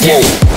yeah.